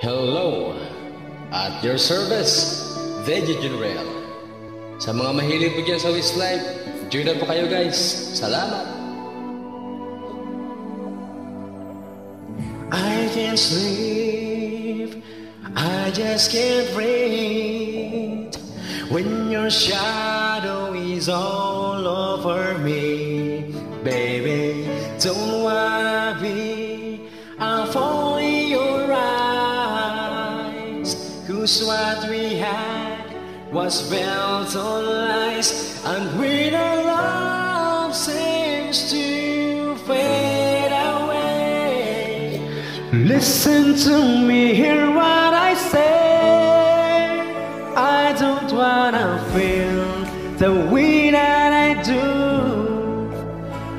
Hello! At your service, Veggie General. Sa mga mahilig po dyan sa Westlife, join na po kayo guys. Salamat! I can't sleep, I just can't breathe when your shadow is all over me, baby. Don't be a fall cause what we had was built on lies, and when our love seems to fade away. Listen to me, hear what I say. I don't wanna feel the way that I do.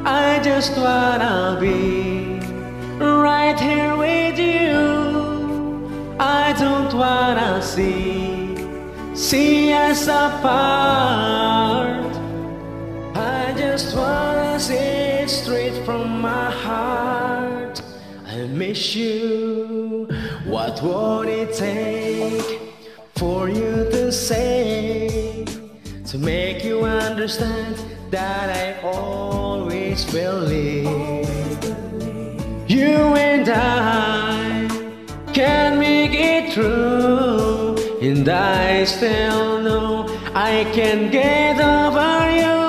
I just wanna be Wanna see, see us apart. I just wanna say straight from my heart. I miss you. What would it take for you to say to make you understand that I always believe you and I through, and I still know I can get over you.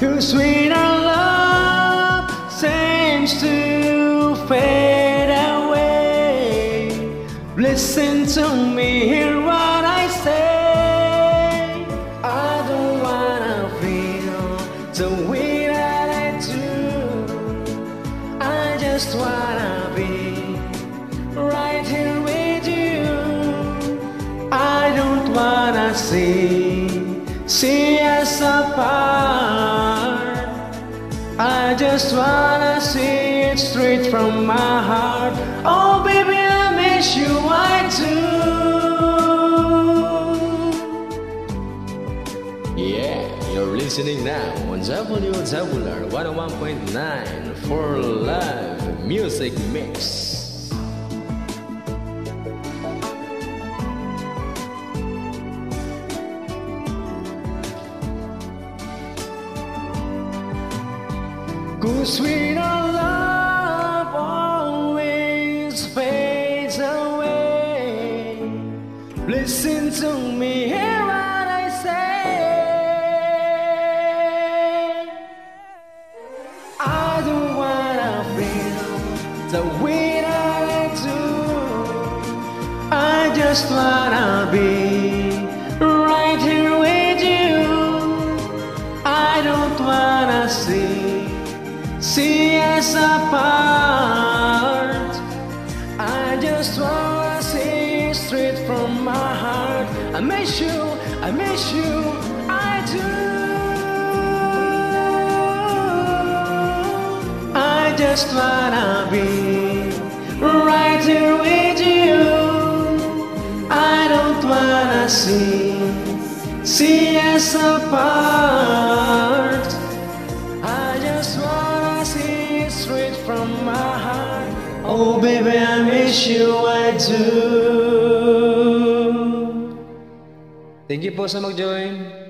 Cause sweet love seems to fade away, listen to me, hear what I say. I don't wanna feel the way that I do. I just wanna be see, see us apart. I just wanna see it straight from my heart. Oh, baby, I miss you, I do. Yeah, you're listening now on W Zabular 101.9 for live music mix. Cause our love always fades away, listen to me, hear what I say. I don't wanna feel the way I do. I just wanna be see us apart. I just wanna see straight from my heart. I miss you, I miss you, I do. I just wanna be right here with you. I don't wanna see, see us apart. I just it straight from my heart. Oh, baby, I miss you, I do. Thank you po sa mag-join.